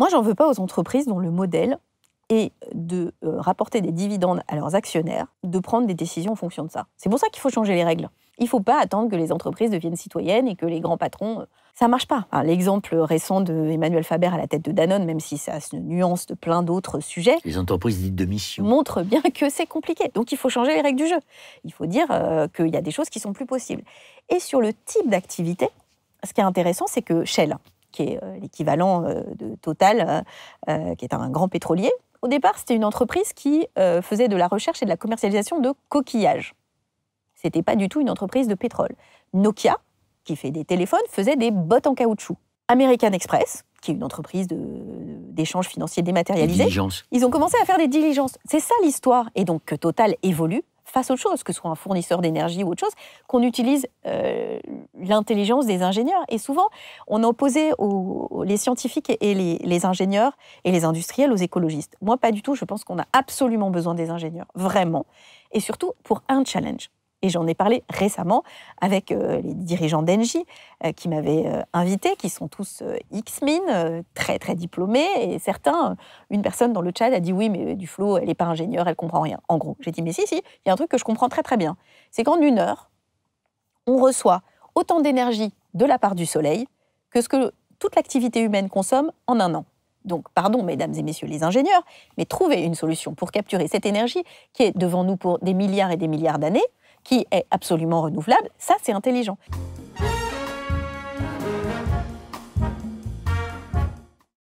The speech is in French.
Moi, j'en veux pas aux entreprises dont le modèle est de euh, rapporter des dividendes à leurs actionnaires, de prendre des décisions en fonction de ça. C'est pour ça qu'il faut changer les règles. Il ne faut pas attendre que les entreprises deviennent citoyennes et que les grands patrons. euh, Ça marche pas. Enfin, L'exemple récent de Emmanuel Faber à la tête de Danone, même si ça se nuance de plein d'autres sujets, Les entreprises dites de mission. montre bien que c'est compliqué. Donc il faut changer les règles du jeu. Il faut dire euh, qu'il y a des choses qui sont plus possibles. Et sur le type d'activité, ce qui est intéressant, c'est que Shell, qui est euh, l'équivalent euh, de Total, euh, qui est un grand pétrolier, au départ, c'était une entreprise qui faisait de la recherche et de la commercialisation de coquillages. C'était pas du tout une entreprise de pétrole. Nokia, qui fait des téléphones, faisait des bottes en caoutchouc. American Express, qui est une entreprise de- d'échange financier Les dématérialisé, diligences. ils ont commencé à faire des diligences. C'est ça l'histoire. Et donc que Total évolue face à autre chose, que ce soit un fournisseur d'énergie ou autre chose, qu'on utilise euh, l'intelligence des ingénieurs. Et souvent, on opposait aux, les scientifiques et les ingénieurs et les industriels aux écologistes. Moi, pas du tout. Je pense qu'on a absolument besoin des ingénieurs, vraiment. Et surtout pour un challenge. Et j'en ai parlé récemment avec euh, les dirigeants d'Engie euh, qui m'avaient euh, invité, qui sont tous X-Min, très très diplômés, et certains, une personne dans le chat a dit oui, mais Duflo, elle n'est pas ingénieure, elle comprend rien. En gros, j'ai dit mais si, si, il y a un truc que je comprends très très bien. C'est qu'en une heure, on reçoit autant d'énergie de la part du soleil que ce que toute l'activité humaine consomme en un an. Donc, pardon, mesdames et messieurs les ingénieurs, mais trouver une solution pour capturer cette énergie qui est devant nous pour des milliards et des milliards d'années, qui est absolument renouvelable, ça c'est intelligent.